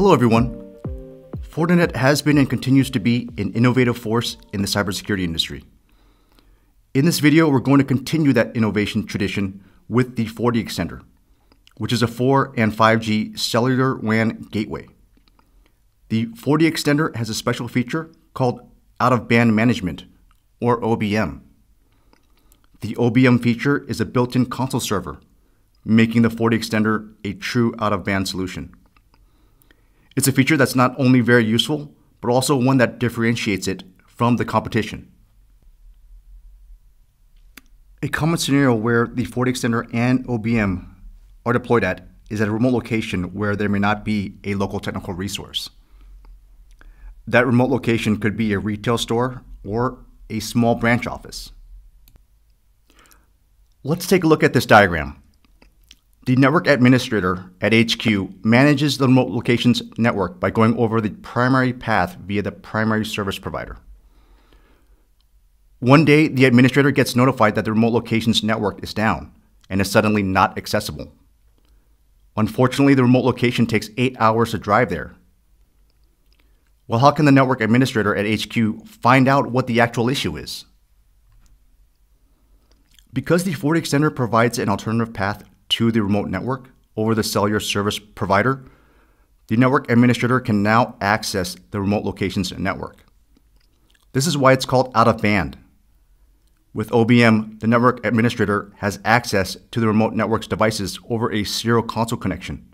Hello, everyone. Fortinet has been and continues to be an innovative force in the cybersecurity industry. In this video, we're going to continue that innovation tradition with the FortiExtender, which is a 4 and 5G cellular WAN gateway. The FortiExtender has a special feature called out of band management, or OBM. The OBM feature is a built in console server, making the FortiExtender a true out of band solution. It's a feature that's not only very useful, but also one that differentiates it from the competition. A common scenario where the FortiExtender and OBM are deployed at is at a remote location where there may not be a local technical resource. That remote location could be a retail store or a small branch office. Let's take a look at this diagram. The network administrator at HQ manages the remote locations network by going over the primary path via the primary service provider. One day, the administrator gets notified that the remote locations network is down and is suddenly not accessible. Unfortunately, the remote location takes eight hours to drive there. Well, how can the network administrator at HQ find out what the actual issue is? Because the FortiExtender provides an alternative path to the remote network over the cellular service provider, the network administrator can now access the remote locations network. This is why it's called out of band. With OBM, the network administrator has access to the remote network's devices over a serial console connection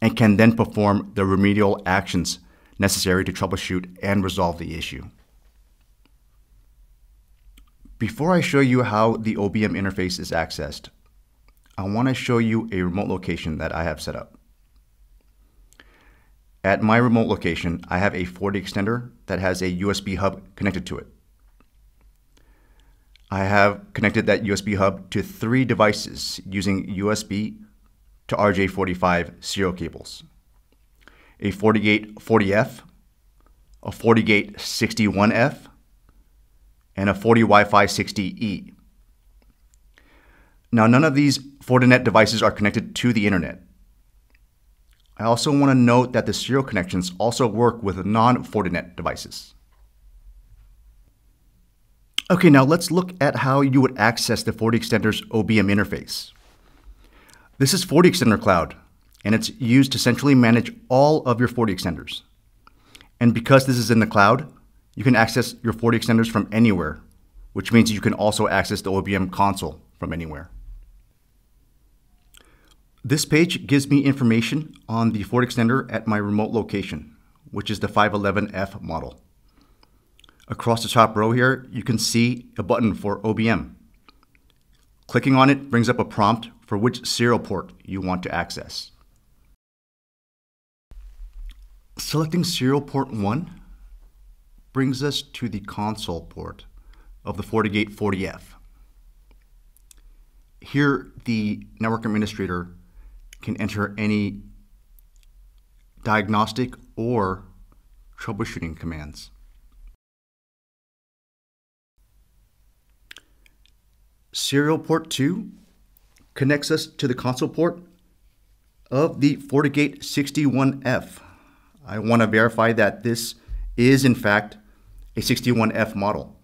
and can then perform the remedial actions necessary to troubleshoot and resolve the issue. Before I show you how the OBM interface is accessed, I want to show you a remote location that I have set up. At my remote location, I have a FortiExtender that has a USB hub connected to it. I have connected that USB hub to three devices using USB to RJ45 serial cables. A FortiGate 40F, a FortiGate 61F, and a FortiWi-Fi 60E. Now, none of these Fortinet devices are connected to the internet. I also want to note that the serial connections also work with non-Fortinet devices. Okay, now let's look at how you would access the FortiExtender's OBM interface. This is FortiExtender Cloud, and it's used to centrally manage all of your FortiExtenders. And because this is in the cloud, you can access your FortiExtenders from anywhere, which means you can also access the OBM console from anywhere. This page gives me information on the FortiExtender at my remote location, which is the 511F model. Across the top row here, you can see a button for OBM. Clicking on it brings up a prompt for which serial port you want to access. Selecting serial port 1 brings us to the console port of the FortiGate 40F. Here, the network administrator can enter any diagnostic or troubleshooting commands. Serial port 2 connects us to the console port of the FortiGate 61F. I want to verify that this is in fact a 61F model.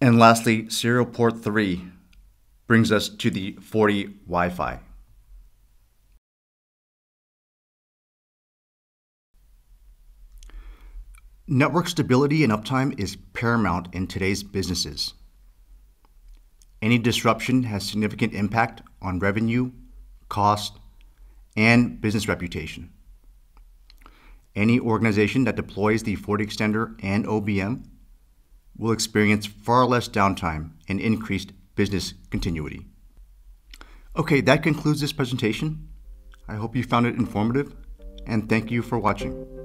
And lastly, serial port 3 brings us to the Forti Wi-Fi. Network stability and uptime is paramount in today's businesses. Any disruption has significant impact on revenue, cost, and business reputation. Any organization that deploys the FortiExtender and OBM will experience far less downtime and increased business continuity. Okay, that concludes this presentation. I hope you found it informative, and thank you for watching.